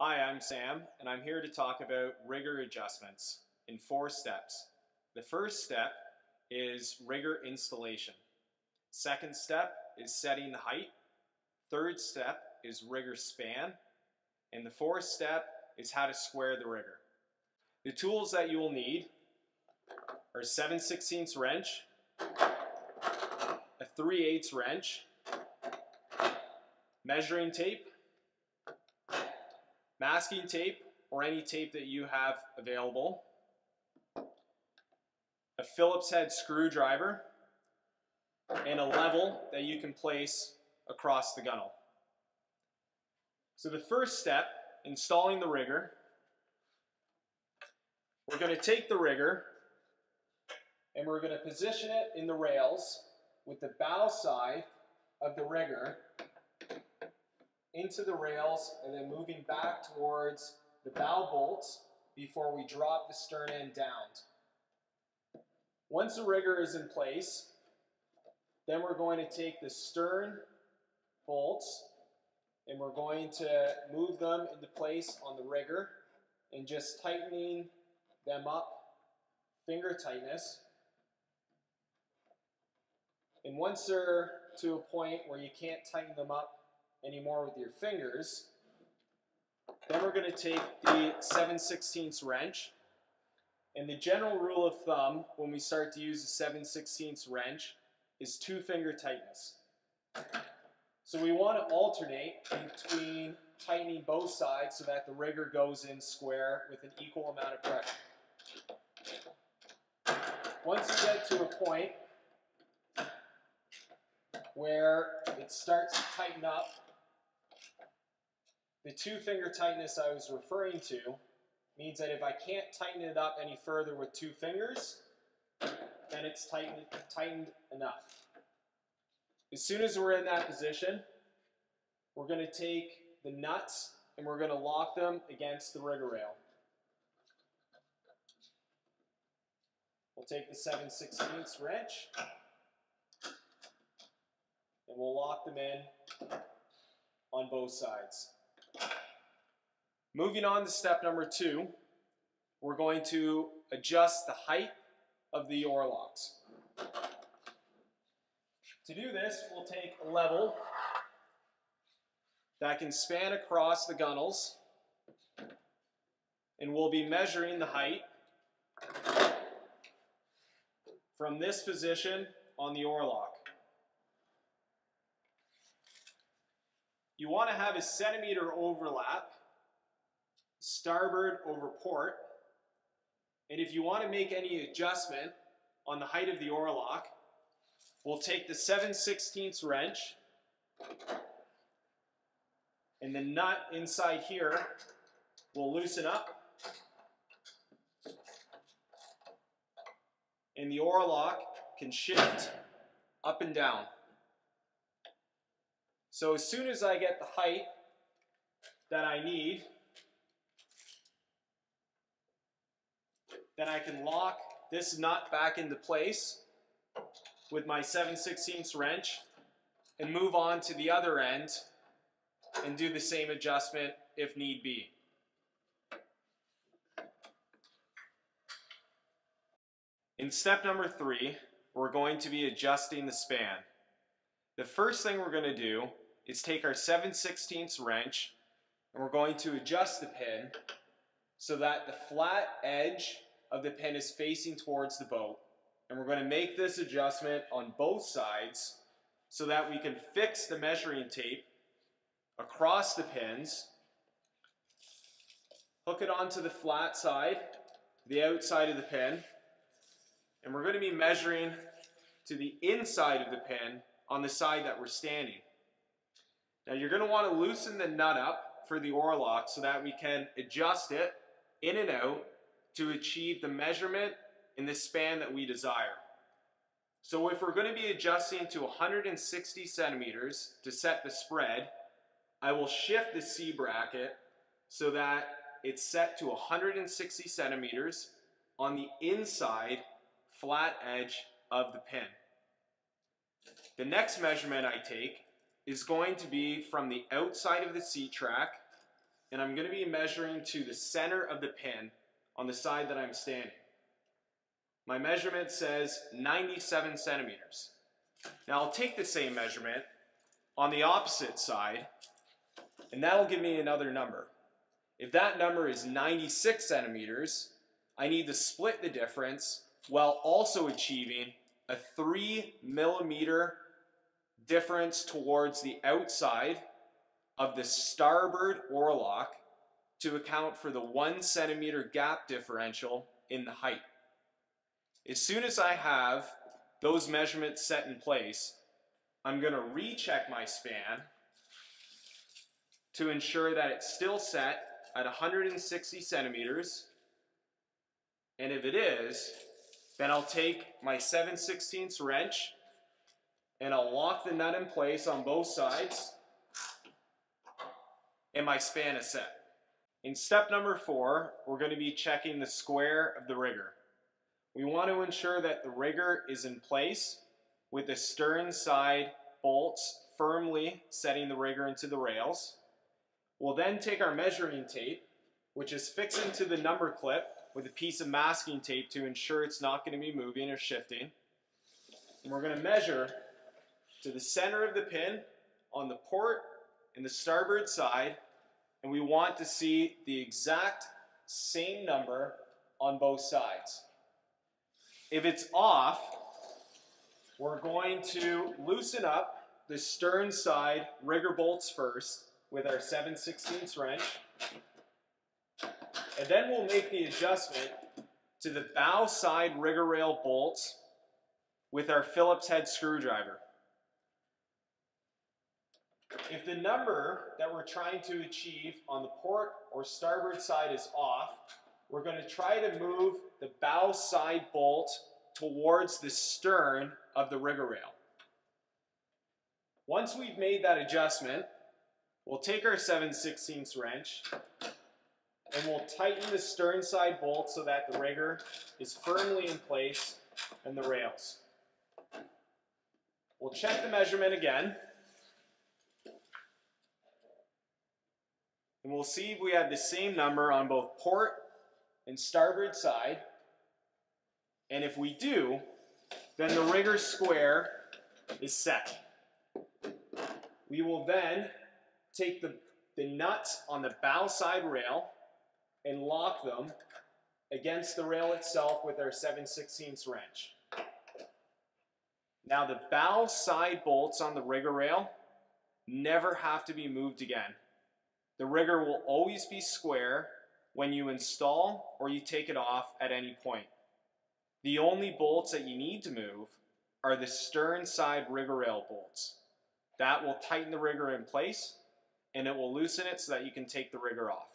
Hi, I'm Sam, and I'm here to talk about rigger adjustments in four steps. The first step is rigger installation. Second step is setting the height. Third step is rigger span. And the fourth step is how to square the rigger. The tools that you will need are a 7 16 wrench, a 3 8 wrench, measuring tape, masking tape, or any tape that you have available, a Phillips head screwdriver, and a level that you can place across the gunnel. So the first step, installing the rigger, we're going to take the rigger and we're going to position it in the rails with the bow side of the rigger into the rails and then moving back towards the bow bolts before we drop the stern end down. Once the rigger is in place, then we're going to take the stern bolts and we're going to move them into place on the rigger and just tightening them up, finger tightness. And once they're to a point where you can't tighten them up anymore with your fingers, then we're going to take the 7 16 wrench. And the general rule of thumb when we start to use the 7 16 wrench is two finger tightness. So we want to alternate between tightening both sides so that the rigger goes in square with an equal amount of pressure. Once you get to a point where it starts to tighten up, the two finger tightness I was referring to means that if I can't tighten it up any further with two fingers, then it's tightened, tightened enough. As soon as we're in that position, we're going to take the nuts and we're going to lock them against the rigger rail. We'll take the 7 16 wrench and we'll lock them in on both sides. Moving on to step number two, we're going to adjust the height of the oar locks. To do this, we'll take a level that can span across the gunnels and we'll be measuring the height from this position on the oar lock. You want to have a centimeter overlap, starboard over port, and if you want to make any adjustment on the height of the oar lock, we'll take the 7 16 wrench and the nut inside here will loosen up and the oar lock can shift up and down. So as soon as I get the height that I need, then I can lock this nut back into place with my 7 16 wrench and move on to the other end and do the same adjustment if need be. In step number three, we're going to be adjusting the span. The first thing we're going to do is take our 7 16 wrench and we're going to adjust the pin so that the flat edge of the pin is facing towards the boat. And we're going to make this adjustment on both sides so that we can fix the measuring tape across the pins, hook it onto the flat side, the outside of the pin, and we're going to be measuring to the inside of the pin on the side that we're standing. Now you're going to want to loosen the nut up for the oar lock so that we can adjust it in and out to achieve the measurement in the span that we desire. So if we're going to be adjusting to 160 centimeters to set the spread, I will shift the C bracket so that it's set to 160 centimeters on the inside flat edge of the pin. The next measurement I take is going to be from the outside of the C track and I'm going to be measuring to the center of the pin on the side that I'm standing. My measurement says 97 centimeters. Now I'll take the same measurement on the opposite side, and that'll give me another number. If that number is 96 centimeters, I need to split the difference while also achieving a 3 millimeter difference towards the outside of the starboard oarlock to account for the 1 centimeter gap differential in the height. As soon as I have those measurements set in place, I'm going to recheck my span to ensure that it's still set at 160 centimeters. And if it is, then I'll take my 7 16 wrench and I'll lock the nut in place on both sides and my span is set. In step number four, we're going to be checking the square of the rigger. We want to ensure that the rigger is in place with the stern side bolts firmly setting the rigger into the rails. We'll then take our measuring tape, which is fixed into the number clip with a piece of masking tape to ensure it's not going to be moving or shifting. And we're going to measure to the center of the pin on the port and the starboard side, and we want to see the exact same number on both sides. If it's off, we're going to loosen up the stern side rigger bolts first with our 7 16 wrench. And then we'll make the adjustment to the bow side rigger rail bolts with our Phillips head screwdriver. If the number that we're trying to achieve on the port or starboard side is off, we're going to try to move the bow side bolt towards the stern of the rigger rail. Once we've made that adjustment, we'll take our 7 16 wrench and we'll tighten the stern side bolt so that the rigger is firmly in place and the rails. We'll check the measurement again. And we'll see if we have the same number on both port and starboard side. And if we do, then the rigger square is set. We will then take the, the nuts on the bow side rail and lock them against the rail itself with our 7 16 wrench. Now the bow side bolts on the rigger rail never have to be moved again. The rigger will always be square when you install or you take it off at any point. The only bolts that you need to move are the stern side rigger rail bolts. That will tighten the rigger in place and it will loosen it so that you can take the rigger off.